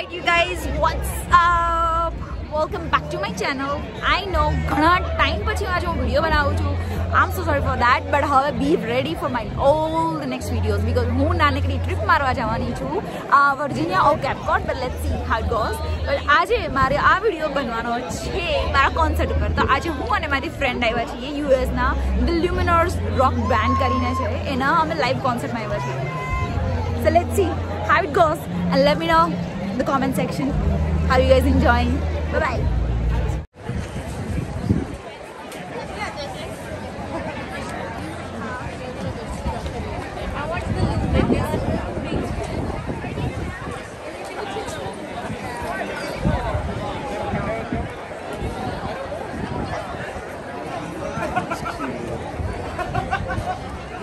Alright you guys, what's up? Welcome back to my channel. I know time video I'm so sorry for that, but however be ready for my all the next videos because I'm trip to Virginia or Capcom, but let's see how it goes. But today I'm video my concert. So today I'm my friend in the US the Lumineers Rock Band live concert. So let's see how it goes and let me know the comment section how you guys enjoying. Bye bye.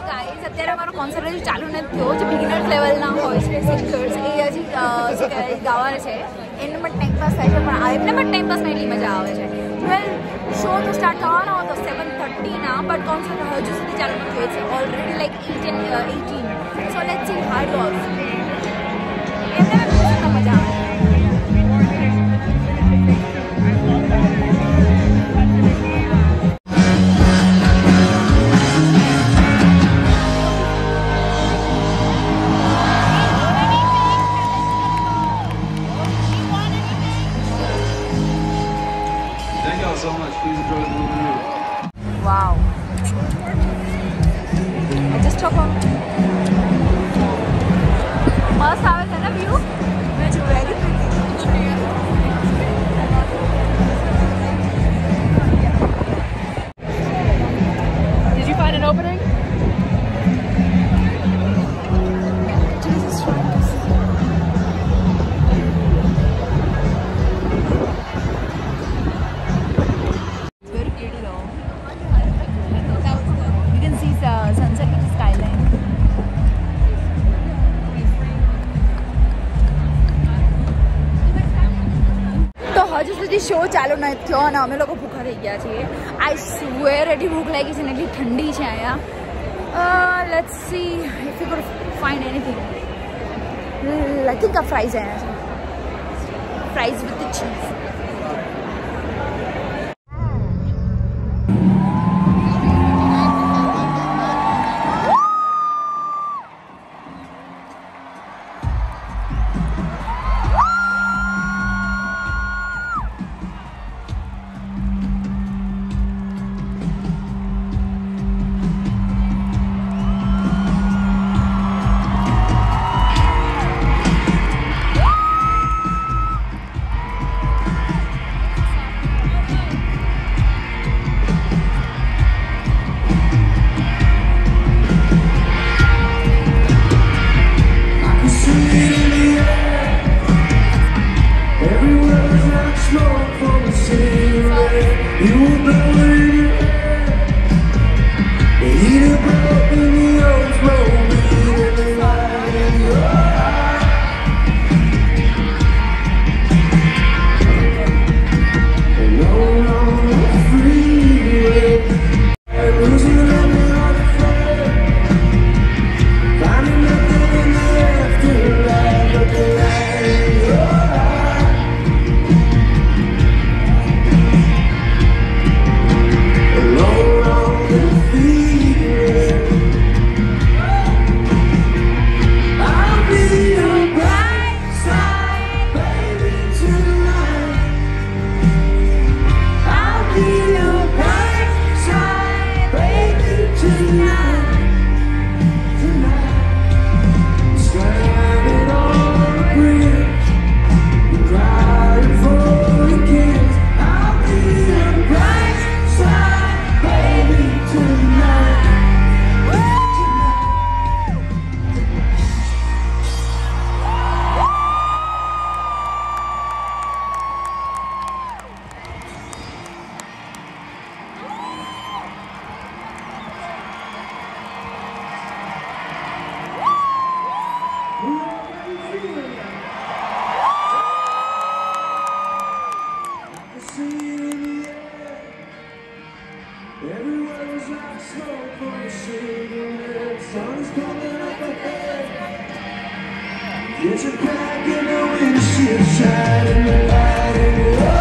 Guys અત્યારે અમારો concert હજુ ચાલુ નથી થયો જે beginners લેવલના હોય છે સિંગર્સ ગાવાના છે એમને પણ ટાઈમ પાસ થાય છે પણ આ એમને પણ ટાઈમ પાસમાં એટલી મજા આવે છે વેલ શો તો સ્ટાર્ટ થવાનો હતો સેવન થર્ટીના બટ કોન્સર્ટ હજુ સુધી ચાલુ નથી થયો છે already like eighteen eighteen so let see hard was ચાલુ નથી થયો અને અમે લોકો ભૂખા થઈ ગયા છીએ આઈ સ્વેર એટલી ભૂખ લાગી છે ને એટલી ઠંડી છે અહીંયા let's see if you could find anything I think આ ફ્રાઈઝ આવ્યા છે fries with cheese Everywhere is like snow pushing in. Sun is coming up ahead. Get your back in the windshield, shining light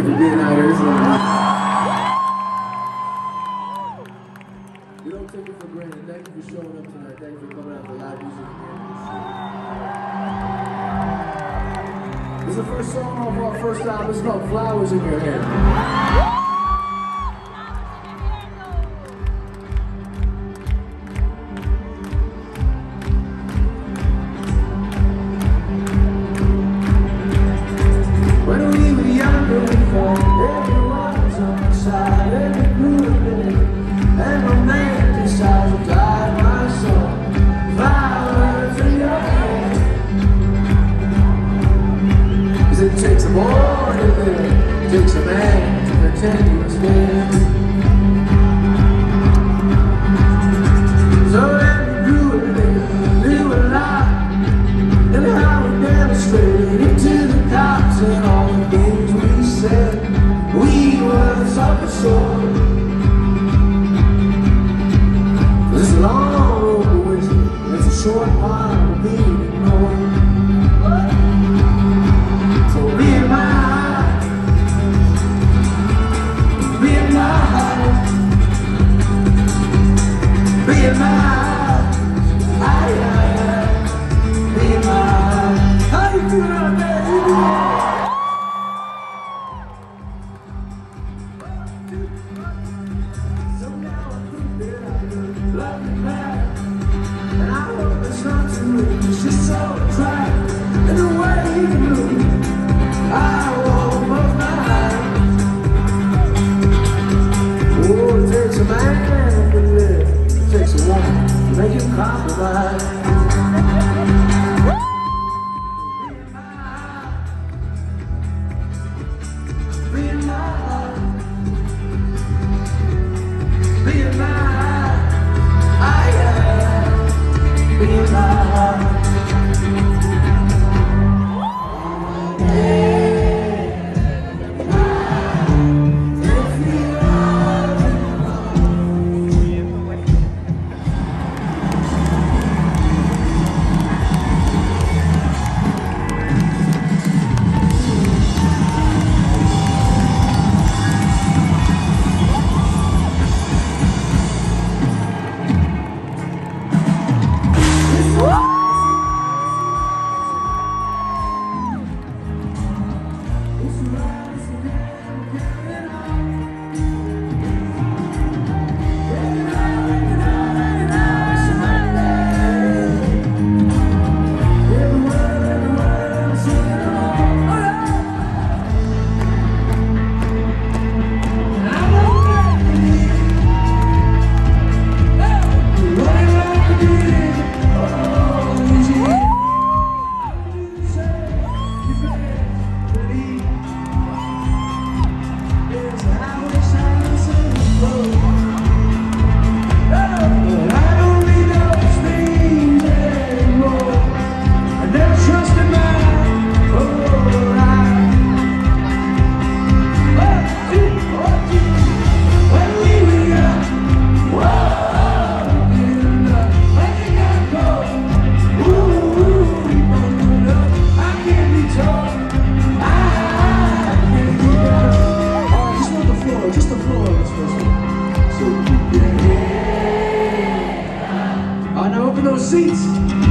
you for being out here. Is. We don't take it for granted. Thank you for showing up tonight. Thank you for coming out for live music. This is the first song off our first album. It's called Flowers in Your Hair. Those